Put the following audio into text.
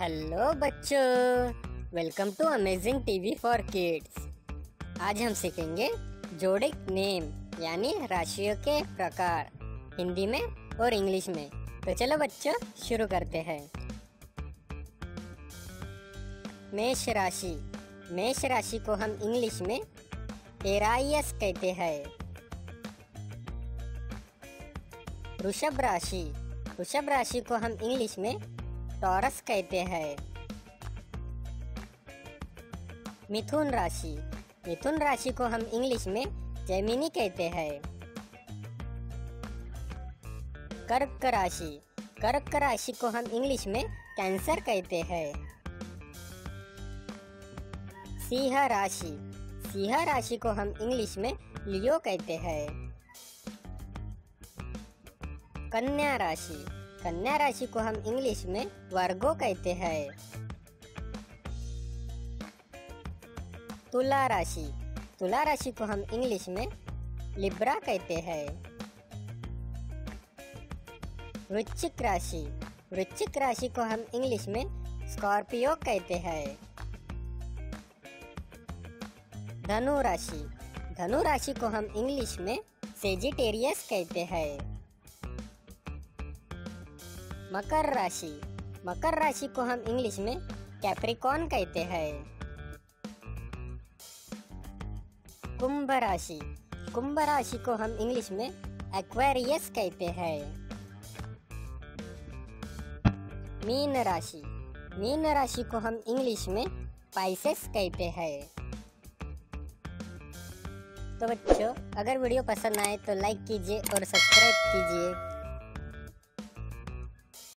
Hello बच्चों. Welcome to amazing TV for kids आज हम सीखेंगे जोडिक नेम यानी राशियों के प्रकार, हिंदी में और इंग्लिश में. तो चलो बच्चों, शुरू करते हैं. मेष राशि. मेष राशि को हम इंग्लिश में एराइयस कहते हैं. वृषभ राशि. वृषभ राशि को हम इंग्लिश में टॉरस कहते हैं। मिथुन राशि। मिथुन राशि को हम इंग्लिश में जेमिनी कहते हैं। कर्क राशि। कर्क राशि को हम इंग्लिश में कैंसर कहते हैं। सिंह राशि। सिंह राशि को हम इंग्लिश में लियो कहते हैं। कन्या राशि। कन्या राशि को हम इंग्लिश में वर्गो कहते हैं। तुला राशि। तुला राशि को हम इंग्लिश में लिब्रा कहते हैं। वृश्चिक राशि। वृश्चिक राशि को हम इंग्लिश में स्कॉर्पियो कहते हैं। धनु राशि। धनु राशि को हम इंग्लिश में सेजिटेरियस कहते हैं। मकर राशि। मकर राशि को हम इंग्लिश में कैप्रिकॉन कहते हैं। कुंभ राशि कुंभ राशि को हम इंग्लिश में एक्वेरियस कहते हैं। मीन राशि मीन राशि को हम इंग्लिश में पाइसेस कहते हैं। तो बच्चों, अगर वीडियो पसंद आए तो लाइक कीजिए और सब्सक्राइब कीजिए।